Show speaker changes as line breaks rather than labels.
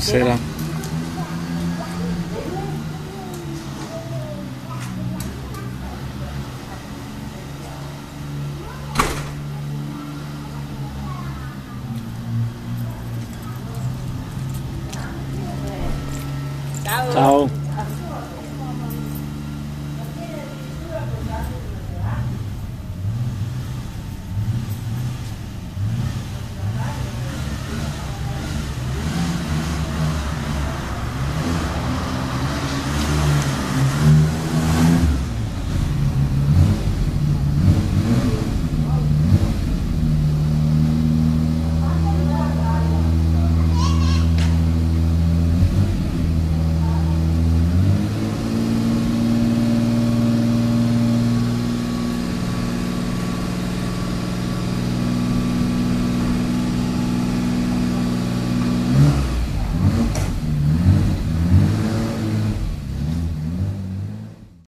Será? Tchau.